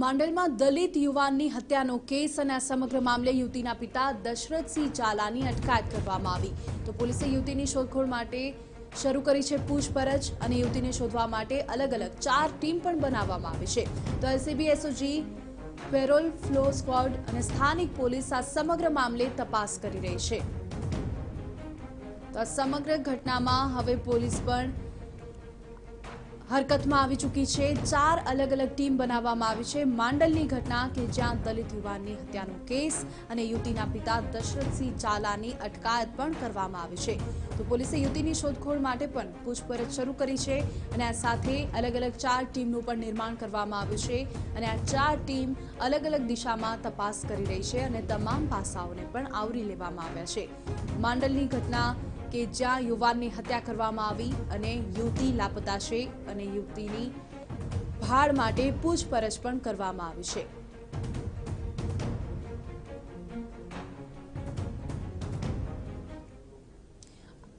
માંડલમાં દલિત યુવાનની હત્યાનો કેસ અને આ સમગ્ર મામલે યુવતીના પિતા દશરથસિંહ ઝાલાની અટકાયત કરવામાં આવી. તો પોલીસે યુવતીની શોધખોળ માટે શરૂ કરી છે પૂછપરછ અને યુવતીને શોધવા માટે અલગ અલગ ચાર ટીમ પણ બનાવવામાં આવી છે. તો LCB, SOG, parole, flow squad અને સ્થાનિક પોલીસ આ સમગ્ર મામલે તપાસ કરી રહી છે. તો આ સમગ્ર ઘટનામાં હવે પોલીસ પણ હરકતમાં આવી ચૂકી છે. ચાર અલગ અલગ ટીમ બનાવવામાં આવી છે. માંડલની ઘટના કે જ્યાં દલિત યુવાનની હત્યાનો કેસ અને યુવતીના પિતા દશરથસિંહ ચાલાની અટકાયત પણ કરવામાં આવી છે. તો પોલીસે યુવતીની શોધખોળ માટે પણ પૂછપરછ શરૂ કરી છે અને આ સાથે અલગ અલગ ચાર ટીમનું પણ નિર્માણ કરવામાં આવ્યું છે અને આ ચાર ટીમ અલગ અલગ દિશામાં તપાસ કરી રહી છે અને તમામ પાસાઓને પણ આવરી લેવામાં આવ્યા છે. માંડલની ઘટના કે જ્યાં યુવાનની હત્યા કરવામાં આવી અને યુવતી લાપતા છે અને યુવતીની ભાળ માટે પૂછપરછ પણ કરવામાં આવી છે.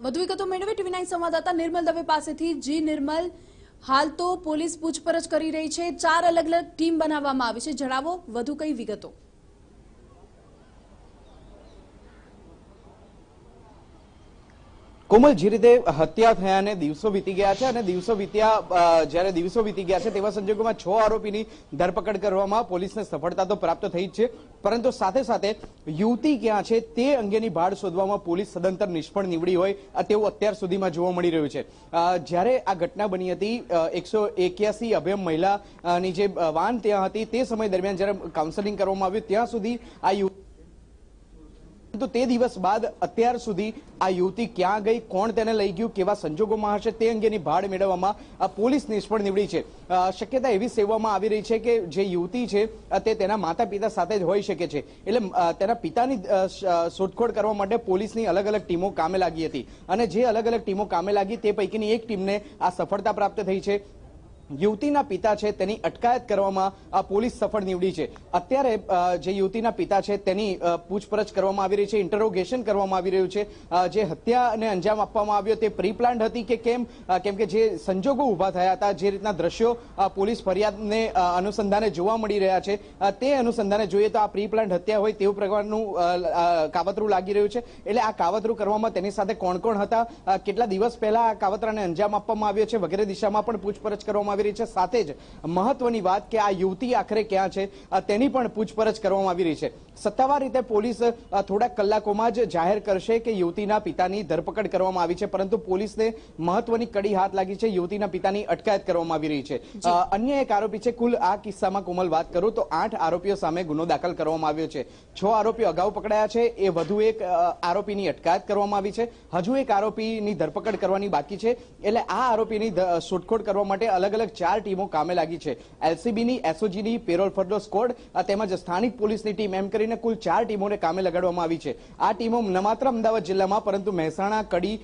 વધુ વિગતો મેળવે ટીવી નાઇન સંવાદદાતા નિર્મલ દવે પાસેથી. જી નિર્મલ, હાલ તો પોલીસ પૂછપરછ કરી રહી છે. ચાર અલગ અલગ ટીમ બનાવવામાં આવી છે. જણાવો, વધુ કઈ વિગતો. કોમલ, જે રીતે હત્યા થયાને દિવસો વીતી ગયા છે અને દિવસો વીત્યા જ્યારે દિવસો વીતી ગયા છે, તેવા સંજોગોમાં છ આરોપીની ધરપકડ કરવામાં પોલીસને સફળતા તો પ્રાપ્ત થઈ છે. પરંતુ સાથે સાથે યુવતી ક્યાં છે તે અંગેની ભાડ શોધવામાં પોલીસ સદંતર નિષ્ફળ નીવડી હોય તેવું અત્યાર સુધીમાં જોવા મળી રહ્યું છે. જ્યારે આ ઘટના બની હતી એકસો એક્યાસી અભયમ મહિલાની જે વાન ત્યાં હતી, તે સમય દરમિયાન જ્યારે કાઉન્સેલિંગ કરવામાં આવ્યું, ત્યાં સુધી આ યુ પરંતુ તે દિવસ બાદ અત્યાર સુધી આ યુવતી ક્યાં ગઈ, કોણ તેને લઈ ગયું, કેવા સંજોગોમાં હશે, તે અંગેની ભાડ મેળવવામાં પોલીસ નિષ્ફળ નીવડી છે. શક્યતા એવી સેવવામાં આવી રહી છે કે જે યુવતી છે તે તેના માતા પિતા સાથે જ હોઈ શકે છે. એટલે તેના પિતાની શોધખોળ કરવા માટે પોલીસની અલગ અલગ ટીમો કામે લાગી હતી. અને જે અલગ અલગ ટીમો કામે લાગી, તે પૈકીની એક ટીમને આ સફળતા પ્રાપ્ત થઈ છે. યુવતીના પિતા છે તેની અટકાયત કરવામાં આ પોલીસ સફળ નીવડી છે. અત્યારે જે યુવતીના પિતા છે તેની પૂછપરછ કરવામાં આવી રહી છે, ઇન્ટરોગેશન કરવામાં આવી રહ્યું છે. જે જે હત્યાને અંજામ આપવામાં આવ્યો તે પ્રી પ્લાન્ડ હતી કે કેમ? કેમ કે જે સંજોગો ઊભા થયા હતા, જે રીતના દ્રશ્યો પોલીસ ફરિયાદને અનુસંધાને જોવા મળી રહ્યા છે તે અનુસંધાને જોઈએ તો આ પ્રી પ્લાન્ડ હત્યા હોય તેવું પ્રકારનું કાવતરું લાગી રહ્યું છે. એટલે આ કાવતરું કરવામાં તેની સાથે કોણ કોણ હતા? કેટલા દિવસ પહેલા આ કાવતરાને અંજામ આપવામાં આવ્યો છે વગેરે દિશામાં પણ પૂછપરછ કરવામાં આવી રહી છે સાથે જ મહત્વની વાત કે આ યુવતી આખરે ક્યાં છે તેની પણ પૂછપરછ કરવામાં આવી રહી છે. સત્તાવાર રીતે પોલીસ થોડા કલાકોમાં જ જાહેર કરશે કે યુવતીના પિતાની ધરપકડ કરવામાં આવી છે પરંતુ પોલીસને મહત્વની કડી હાથ લાગી છે યુવતીના પિતાની અટકાયત કરવામાં આવી રહી છે. અન્ય એક આરોપી છે કુલ આ કિસ્સામાં કોમલ વાત કરું તો આઠ આરોપીઓ સામે ગુનો દાખલ કરવામાં આવ્યો છે. છ આરોપીઓ અગાઉ પકડાયા છે એ વધુ એક આરોપીની અટકાયત કરવામાં આવી છે. હજુ એક આરોપીની ધરપકડ કરવાની બાકી છે એટલે આ આરોપીની શોધખોળ કરવા માટે અલગ અલગ ચાર ટીમો કામે લાગી છે. એલસીબીની, એસઓજીની પેરોલ ફરડો સ્કોડ તેમજ સ્થાનિક પોલીસની ટીમ એમ કરીને કુલ ચાર ટીમોને કામે લગાડવામાં આવી છે. આ ટીમો ન માત્ર અમદાવાદ જિલ્લામાં, પરંતુ મહેસાણા, કડી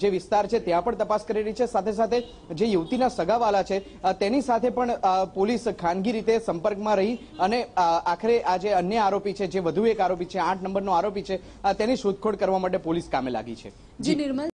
જે વિસ્તાર છે, ત્યાં પણ તપાસ કરી રહી છે. સાથે સાથે જે યુવતીના સગાવાલા છે તેની સાથે પણ પોલીસ ખાનગી રીતે સંપર્કમાં રહી અને આખરે આ જે અન્ય આરોપી છે, જે વધુ એક આરોપી છે, આઠ નંબરનો આરોપી છે તેની શોધખોળ કરવા માટે પોલીસ કામે લાગી છે. જી, નિર્મલ.